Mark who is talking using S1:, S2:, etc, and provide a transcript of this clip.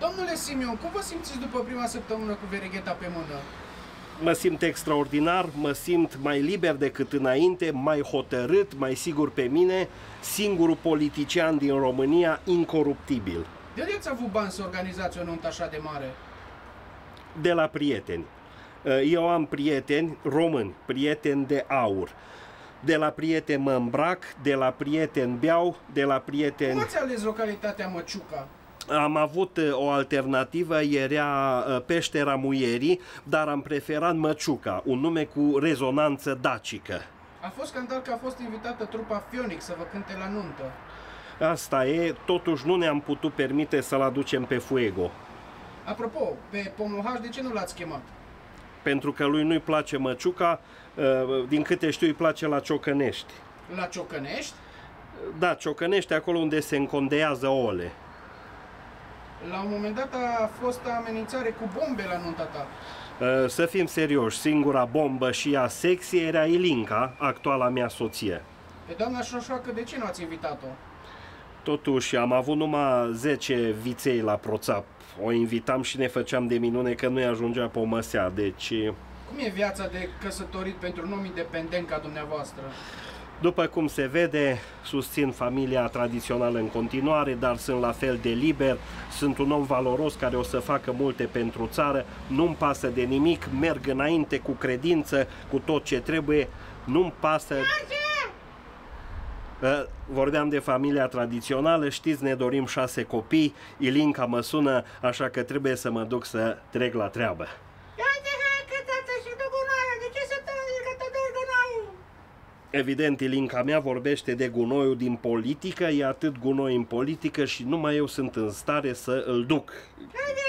S1: Domnule Simion, cum vă simțiți după prima săptămână cu veregheta pe mână?
S2: Mă simt extraordinar, mă simt mai liber decât înainte, mai hotărât, mai sigur pe mine, singurul politician din România incoruptibil.
S1: De unde ați avut bani să organizați o nuntă așa de mare?
S2: De la prieteni. Eu am prieteni români, prieteni de aur. De la prieteni mă îmbrac, de la prieteni beau, de la prieteni...
S1: Cum ați ales localitatea Măciuca?
S2: Am avut uh, o alternativă, era uh, Peștera Muierii, dar am preferat Măciuca, un nume cu rezonanță dacică.
S1: A fost scandal că a fost invitată trupa Phoenix să vă cânte la nuntă.
S2: Asta e, totuși nu ne-am putut permite să-l aducem pe Fuego.
S1: Apropo, pe Pomohaj de ce nu l-ați chemat?
S2: Pentru că lui nu-i place Măciuca, uh, din câte știu îi place la Ciocănești.
S1: La Ciocănești?
S2: Da, Ciocănești acolo unde se încondează ouăle.
S1: La un moment dat a fost amenințare cu bombe la nunta ta.
S2: Uh, Să fim serioși, singura bombă și ea sexy era Ilinca, actuala mea soție.
S1: Pe doamna Șoșoacă, de ce nu ați invitat-o?
S2: Totuși am avut numai 10 viței la proțap. O invitam și ne făceam de minune că nu-i ajungea pe o măsea, deci...
S1: Cum e viața de căsătorit pentru un om independent ca dumneavoastră?
S2: După cum se vede, susțin familia tradițională în continuare, dar sunt la fel de liber, sunt un om valoros care o să facă multe pentru țară, nu-mi pasă de nimic, merg înainte cu credință, cu tot ce trebuie, nu-mi pasă... Uh, Vorbeam de familia tradițională, știți, ne dorim șase copii, Ilinca mă sună, așa că trebuie să mă duc să trec la treabă.
S1: Ia-te, hai, că tată și du gunoaiul! De ce să te că te duci gunoaiul?
S2: Evident, Ilinca mea vorbește de gunoiul din politică, e atât gunoi în politică și numai eu sunt în stare să îl duc.
S1: Haide,